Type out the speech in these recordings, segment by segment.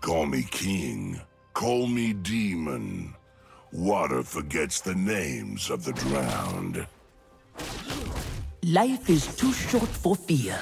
Call me king, call me demon. Water forgets the names of the drowned. Life is too short for fear.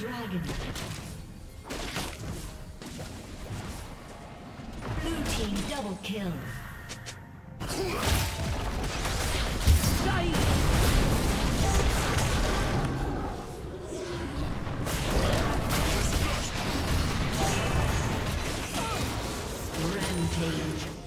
Dragon. Blue team double kill. Rampage.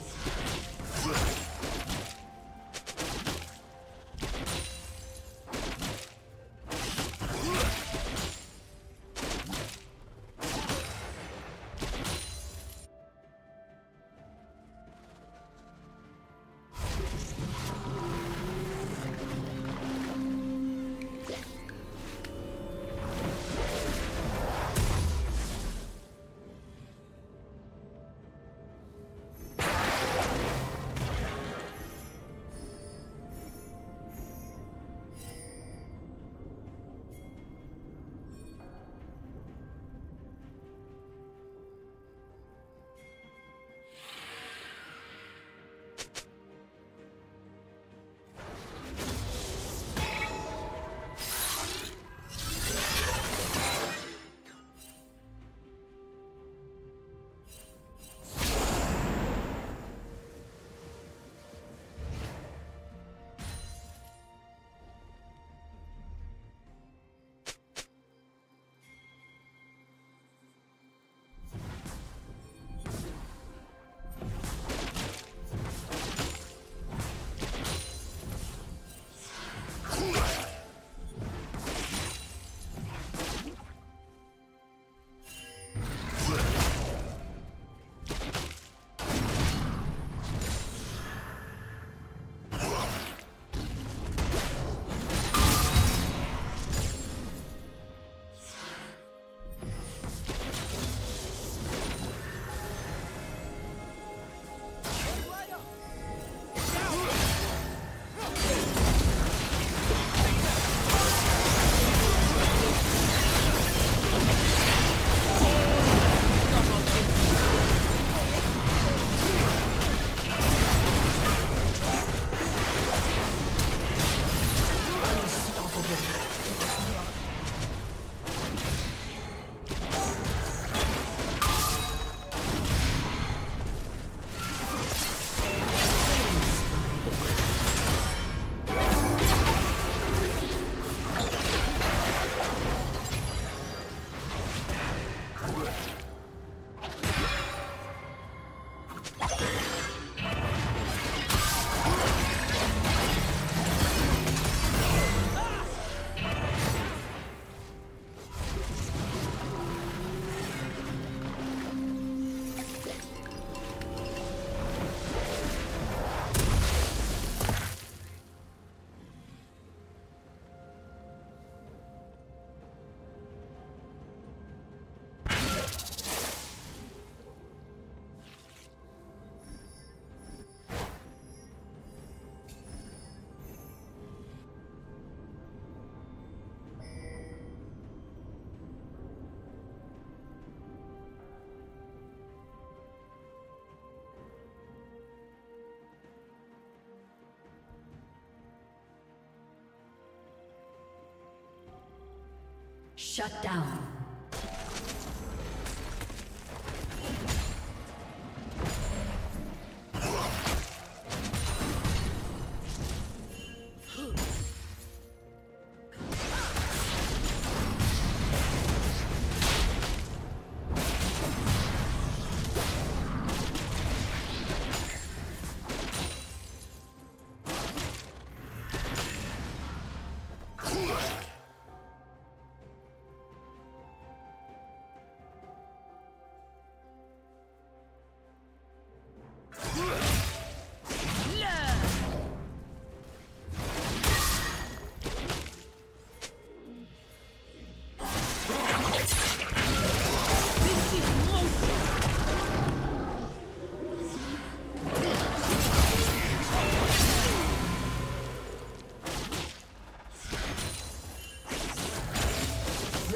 Shut down.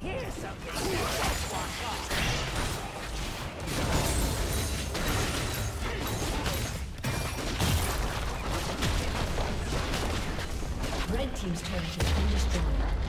Here's something. Red Team's turret has been destroyed.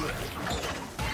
Yeah.